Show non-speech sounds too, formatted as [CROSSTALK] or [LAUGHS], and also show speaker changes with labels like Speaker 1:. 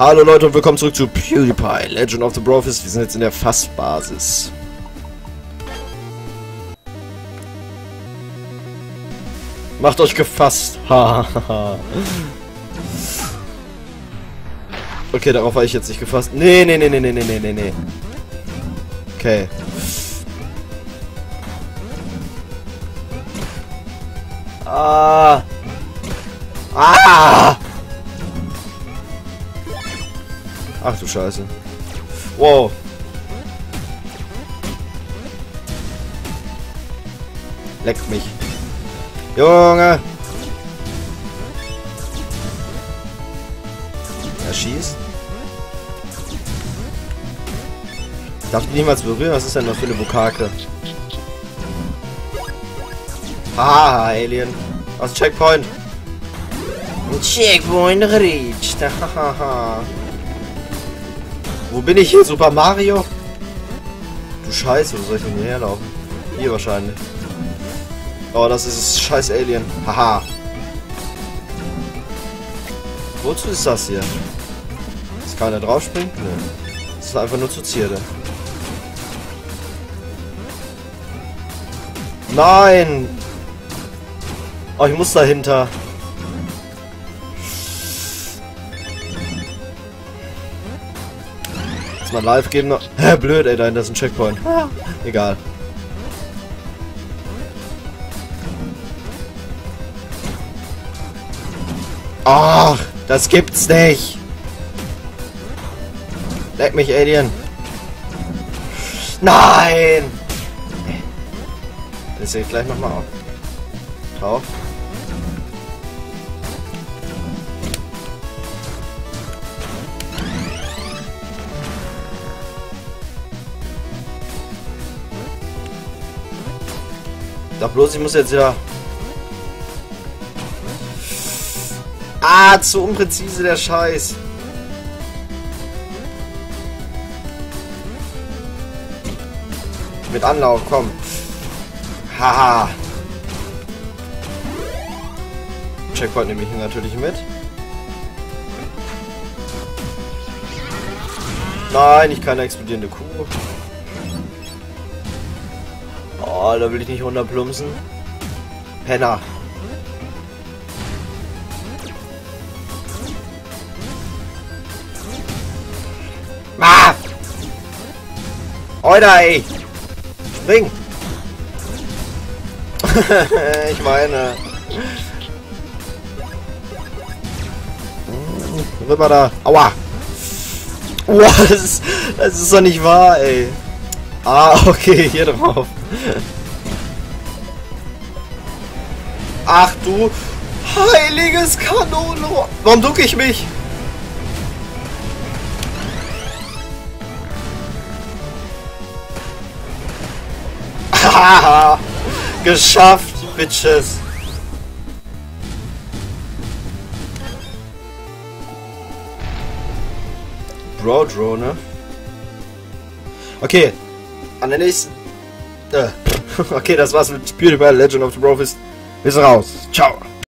Speaker 1: Hallo Leute und willkommen zurück zu PewDiePie, Legend of the Brofist. Wir sind jetzt in der Fassbasis. Macht euch gefasst. [LAUGHS] Hahaha. okay, darauf war ich jetzt nicht gefasst. Nee, Nee, nee, nee, nee, nee, nee, nee, nee. Okay. Ah. Ah! Ach du Scheiße. Wow. Leckt mich. Junge! Er schießt. Darf ich niemals berühren? Was ist denn das für eine Bukake? Haha, Alien. Aus Checkpoint. Checkpoint reached. [LAUGHS] Hahaha. Wo bin ich hier? Super Mario? Du Scheiße, wo soll ich denn hierher laufen? Hier wahrscheinlich. Oh, das ist das scheiß Alien. Haha. Wozu ist das hier? Dass keiner draufspringt? Nö. Das ist einfach nur zu Zierde. Nein! Oh, ich muss dahinter. Jetzt mal live gehen noch. Hä, blöd, ey, da ist ein Checkpoint. Egal. Ach, das gibt's nicht. Leck mich, Alien. Nein! Das sehe ich gleich nochmal auf. Drauf. Doch bloß, ich muss jetzt ja... Ah, zu unpräzise der Scheiß. Mit Anlauf, komm. Haha. Checkpoint nehme ich natürlich mit. Nein, ich keine explodierende Kuh. Oh, da will ich nicht runterplumpsen. Penner. Ah! Oida, ey! Spring! [LAUGHS] ich meine... Rüber da. Aua! Wow, [LAUGHS] das ist doch nicht wahr, ey. Ah, okay, hier drauf. Ach du heiliges Kanonenrohr. Warum ducke ich mich? Haha. [LAUGHS] Geschafft, Bitches. Bro-Drone. Okay, an der nächsten... Äh. [LAUGHS] Okay, das war's mit PewDiePie Legend of the Brofist. Sind raus. Ciao.